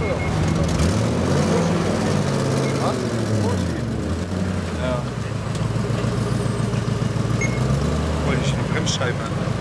Ja. Wollte ich eine Bremsscheibe anmachen.